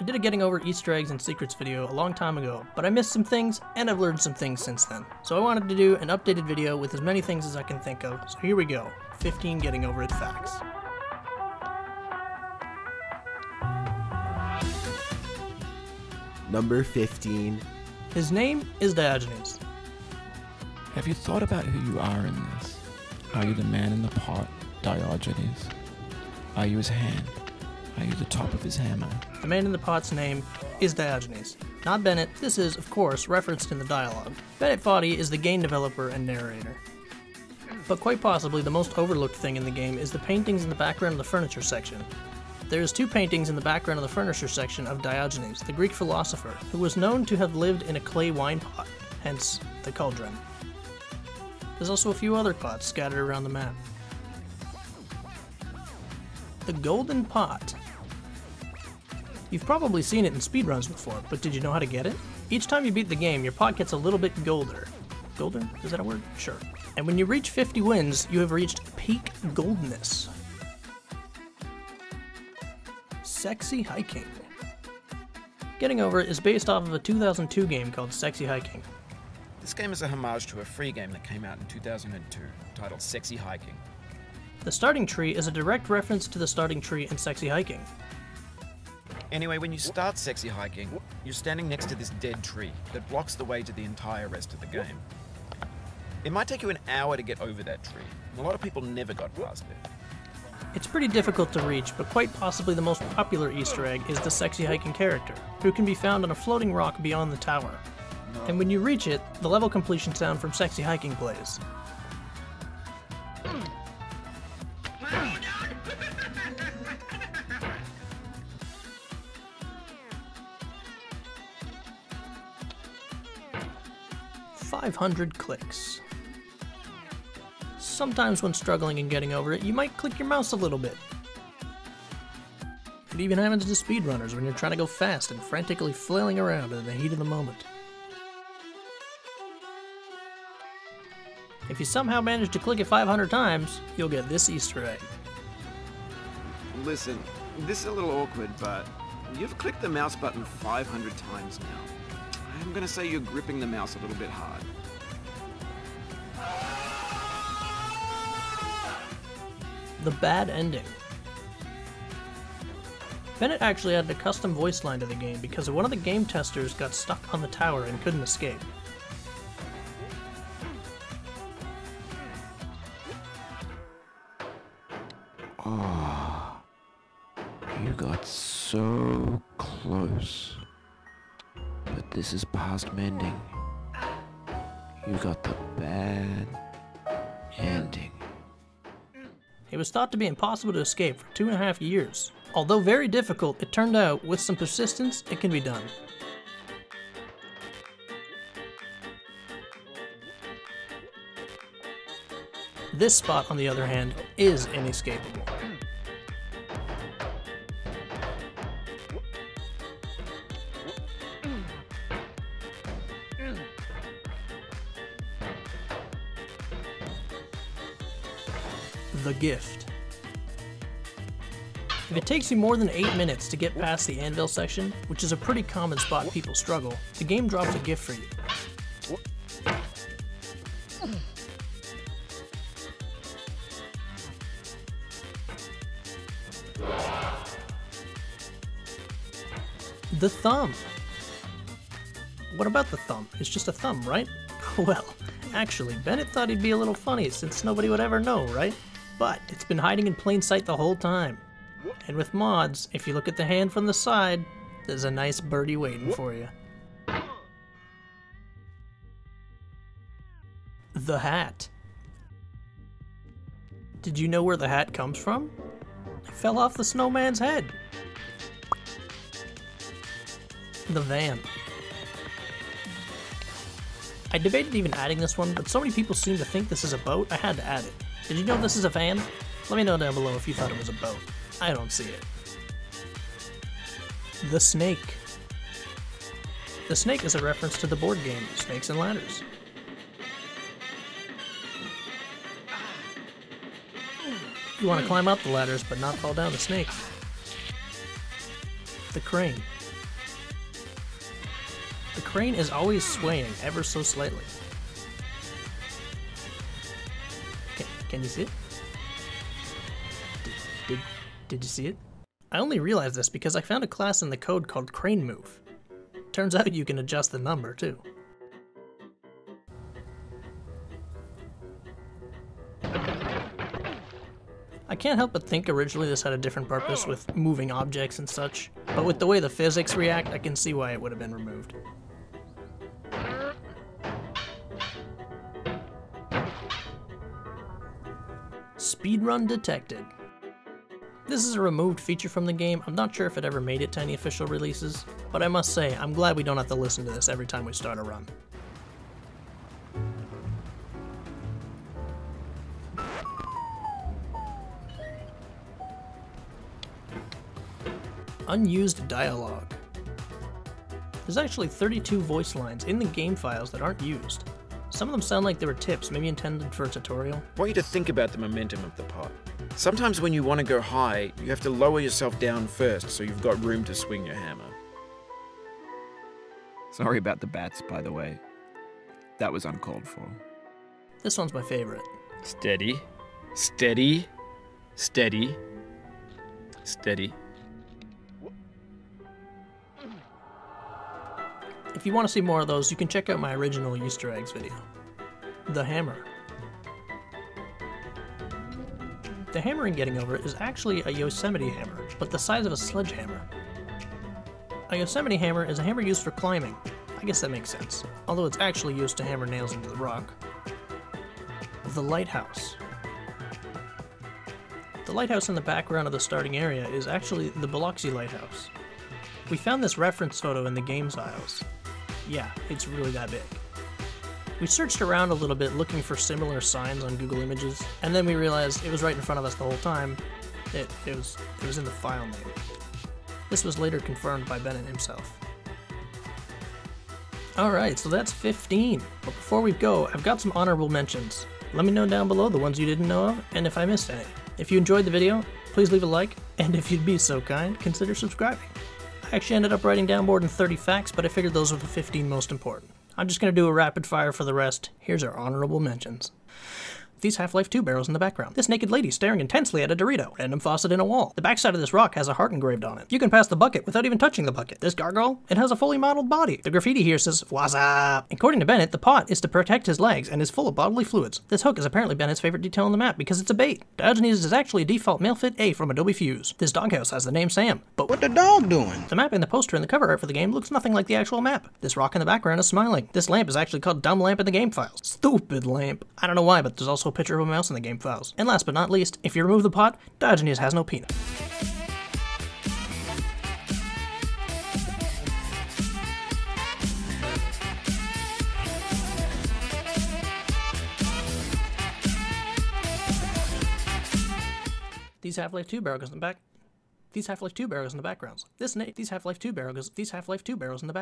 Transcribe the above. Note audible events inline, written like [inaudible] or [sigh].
I did a getting over Easter eggs and secrets video a long time ago, but I missed some things and I've learned some things since then. So I wanted to do an updated video with as many things as I can think of, so here we go 15 getting over it facts. Number 15. His name is Diogenes. Have you thought about who you are in this? Are you the man in the pot, Diogenes? Are you his hand? Are you the top of his hammer? The man in the pot's name is Diogenes. Not Bennett, this is, of course, referenced in the dialogue. Bennett Foddy is the game developer and narrator. But quite possibly the most overlooked thing in the game is the paintings in the background of the furniture section. There's two paintings in the background of the furniture section of Diogenes, the Greek philosopher, who was known to have lived in a clay wine pot, hence the cauldron. There's also a few other pots scattered around the map. The Golden Pot. You've probably seen it in speedruns before, but did you know how to get it? Each time you beat the game, your pot gets a little bit golder. Golden? Is that a word? Sure. And when you reach 50 wins, you have reached peak goldness. Sexy Hiking. Getting Over It is based off of a 2002 game called Sexy Hiking. This game is a homage to a free game that came out in 2002 titled Sexy Hiking. The starting tree is a direct reference to the starting tree in Sexy Hiking. Anyway, when you start Sexy Hiking, you're standing next to this dead tree that blocks the way to the entire rest of the game. It might take you an hour to get over that tree, and a lot of people never got past it. It's pretty difficult to reach, but quite possibly the most popular Easter egg is the Sexy Hiking character, who can be found on a floating rock beyond the tower. And when you reach it, the level completion sound from Sexy Hiking plays. Five hundred clicks. Sometimes when struggling and getting over it, you might click your mouse a little bit. It even happens to speedrunners when you're trying to go fast and frantically flailing around in the heat of the moment. If you somehow manage to click it 500 times, you'll get this Easter egg. Listen, this is a little awkward, but you've clicked the mouse button 500 times now. I'm gonna say you're gripping the mouse a little bit hard. The bad ending. Bennett actually added a custom voice line to the game because one of the game testers got stuck on the tower and couldn't escape. Ah, you got so close. This is past mending. You got the bad ending. It was thought to be impossible to escape for two and a half years. Although very difficult, it turned out with some persistence, it can be done. This spot, on the other hand, is inescapable. The Gift. If it takes you more than 8 minutes to get past the anvil section, which is a pretty common spot people struggle, the game drops a gift for you. The thumb. What about the thumb? It's just a thumb, right? [laughs] Well, actually, Bennett thought he'd be a little funny since nobody would ever know, right? But it's been hiding in plain sight the whole time. And with mods, if you look at the hand from the side, there's a nice birdie waiting for you. The hat. Did you know where the hat comes from? It fell off the snowman's head. The van. I debated even adding this one, but so many people seem to think this is a boat, I had to add it. Did you know this is a fan? Let me know down below if you thought it was a boat. I don't see it. The Snake. The snake is a reference to the board game Snakes and Ladders. You want to climb up the ladders but not fall down the snake. The crane. The crane is always swaying ever so slightly. Can, you see it? Did, did, did you see it? I only realized this because I found a class in the code called Crane Move. Turns out you can adjust the number too. I can't help but think originally this had a different purpose with moving objects and such, but with the way the physics react, I can see why it would have been removed. Speedrun detected. This is a removed feature from the game. I'm not sure if it ever made it to any official releases, but I must say, I'm glad we don't have to listen to this every time we start a run. Unused dialogue. There's actually 32 voice lines in the game files that aren't used. Some of them sound like they were tips, maybe intended for a tutorial. I want you to think about the momentum of the pot. Sometimes when you want to go high, you have to lower yourself down first so you've got room to swing your hammer. Sorry about the bats, by the way. That was uncalled for. This one's my favorite. Steady, steady, steady, steady. If you want to see more of those, you can check out my original Easter eggs video. The hammer. The hammer in Getting Over is actually a Yosemite hammer, but the size of a sledgehammer. A Yosemite hammer is a hammer used for climbing. I guess that makes sense, although it's actually used to hammer nails into the rock. The Lighthouse. The lighthouse in the background of the starting area is actually the Biloxi Lighthouse. We found this reference photo in the games aisles. Yeah, it's really that big. We searched around a little bit looking for similar signs on Google Images, and then we realized it was right in front of us the whole time. It, it, was, it was in the file name. This was later confirmed by Bennett himself. Alright, so that's 15. But before we go, I've got some honorable mentions. Let me know down below the ones you didn't know of, and if I missed any. If you enjoyed the video, please leave a like, and if you'd be so kind, consider subscribing. I actually ended up writing down more than 30 facts, but I figured those were the 15 most important. I'm just going to do a rapid fire for the rest. Here's our honorable mentions. These Half-Life 2 barrels in the background. This naked lady staring intensely at a Dorito. Random faucet in a wall. The backside of this rock has a heart engraved on it. You can pass the bucket without even touching the bucket. This gargoyle, it has a fully modeled body. The graffiti here says, What's up? According to Bennett, the pot is to protect his legs and is full of bodily fluids. This hook is apparently Bennett's favorite detail on the map because it's a bait. Diogenes is actually a default male fit A from Adobe Fuse. This doghouse has the name Sam, but What the dog doing? the map in the poster and the cover art for the game looks nothing like the actual map. This rock in the background is smiling. This lamp is actually called Dumb Lamp in the game files. Stupid lamp. I don't know why, but there's also a picture of a mouse in the game files. And last but not least, if you remove the pot, Diogenes has no penis. These Half-Life 2 barrels in the back. These Half-Life 2 barrels in the backgrounds. This na- these Half-Life 2 barrels. These Half-Life 2 barrels in the back.